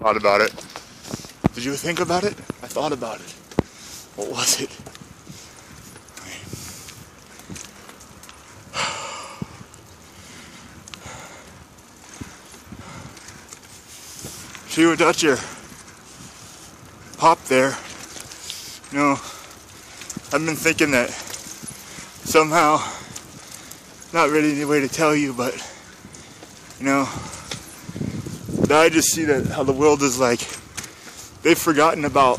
Thought about it. Did you think about it? I thought about it. What was it? She See without your pop there, you know, I've been thinking that somehow, not really any way to tell you, but you know, I just see that how the world is like, they've forgotten about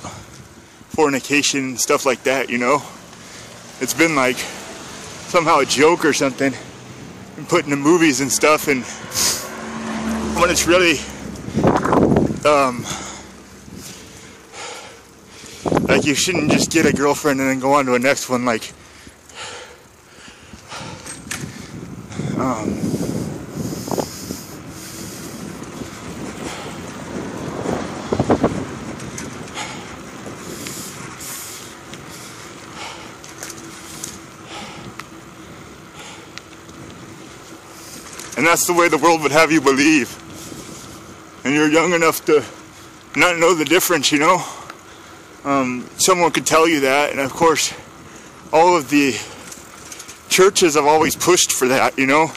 fornication and stuff like that, you know? It's been like somehow a joke or something and put in the movies and stuff and when it's really um like you shouldn't just get a girlfriend and then go on to a next one like um And that's the way the world would have you believe. And you're young enough to not know the difference, you know? Um, someone could tell you that, and of course, all of the churches have always pushed for that, you know?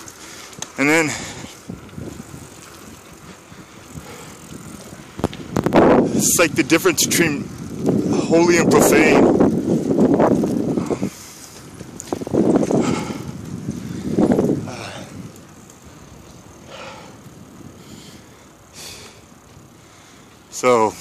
And then it's like the difference between holy and profane. So,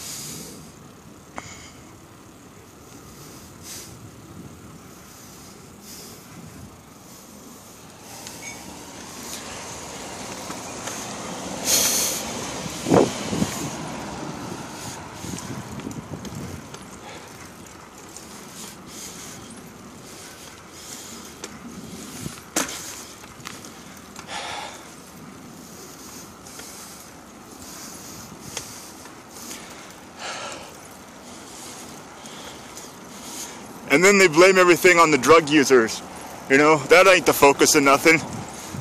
And then they blame everything on the drug users. You know, that ain't the focus of nothing.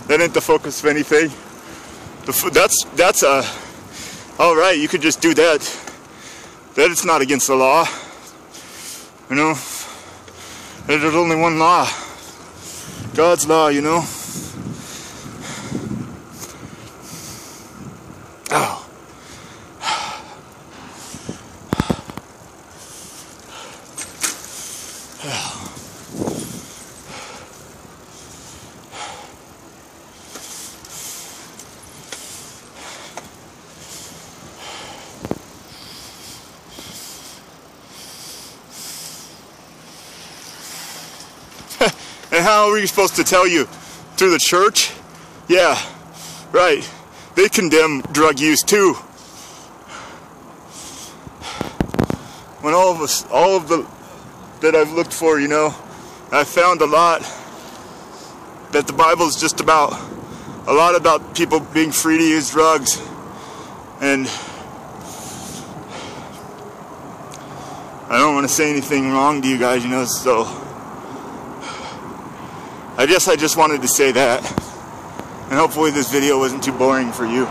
That ain't the focus of anything. That's that's a all right. You could just do that. That it's not against the law. You know, there's only one law. God's law. You know. How are we supposed to tell you? Through the church? Yeah, right. They condemn drug use too. When all of us, all of the that I've looked for, you know, I found a lot that the Bible is just about a lot about people being free to use drugs and I don't want to say anything wrong to you guys, you know, so I guess I just wanted to say that. And hopefully this video wasn't too boring for you.